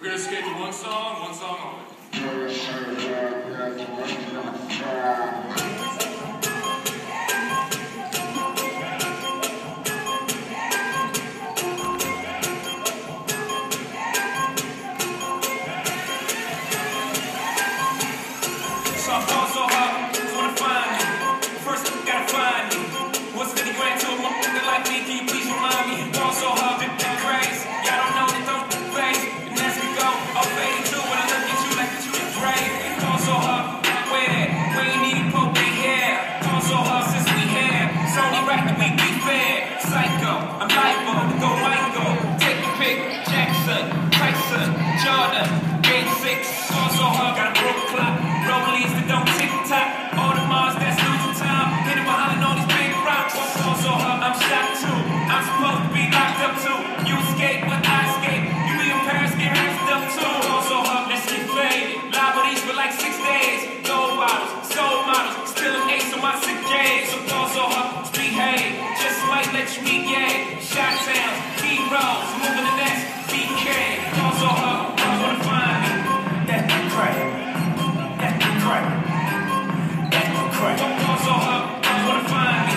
We're going to skate to one song, one song only. Rich we gang, shot town, B rolls, moving the next BK. Also her, I'm gonna find me. That the crack, that the crack, that the crack. Also her, I'm gonna find me.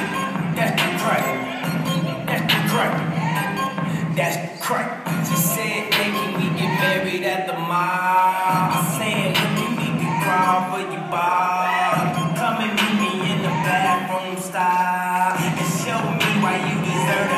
That the crack, that the crack, that's crack. She said, thinking we get married at the mile. I said, look, you need to cry for your body. why you deserve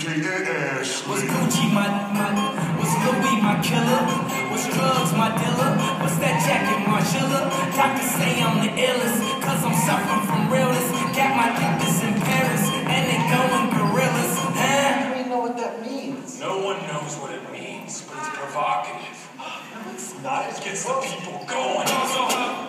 kick your ass. Was Gucci my, my, was Louis my killer? Was drugs my dealer? Was that jacket Margilla? Doctors say I'm the illest, cause I'm suffering from realness. Got my doctors in Paris, and they going gorillas. Huh? I don't know what that means. No one knows what it means, but it's provocative. It's not. It gets the people going. Uh,